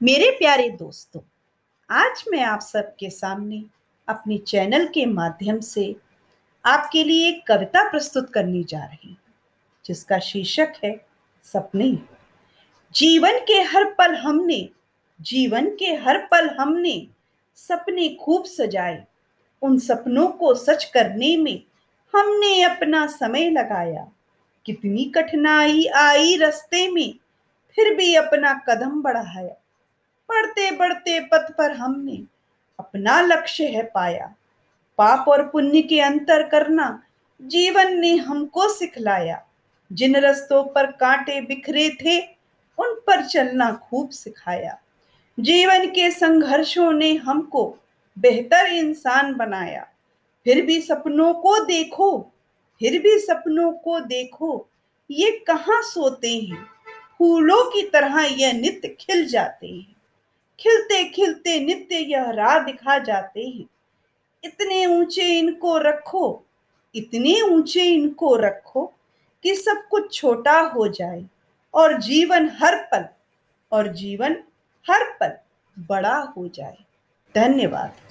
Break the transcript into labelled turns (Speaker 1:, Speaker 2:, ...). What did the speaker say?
Speaker 1: मेरे प्यारे दोस्तों, आज मैं आप सबके सामने अपने चैनल के माध्यम से आपके लिए एक कविता प्रस्तुत करने जा रही हूँ, जिसका शीर्षक है सपने। जीवन के हर पल हमने, जीवन के हर पल हमने सपने खूब सजाए। उन सपनों को सच करने में हमने अपना समय लगाया। कितनी कठिनाई आई रास्ते में, फिर भी अपना कदम बढ़ाया। बढ़ते बढ़ते पथ पर हमने अपना लक्ष्य है पाया। पाप और पुण्य के अंतर करना जीवन ने हमको सिखलाया। जिन रस्तों पर कांटे बिखरे थे, उन पर चलना खूब सिखाया। जीवन के संघर्षों ने हमको बेहतर इंसान बनाया। फिर भी सपनों को देखो, फिर भी सपनों को देखो, ये कहाँ सोते हैं? फूलों की तरह यह नित्य खिल जाते हैं। खिलते खिलते नित्य यह राह दिखा जाते हैं। इतने ऊँचे इनको रखो, इतने ऊँचे इनको रखो कि सब कुछ छोटा हो जाए और जीवन हर पल, और जीवन हर पल बड़ा हो जाए। धन्यवाद।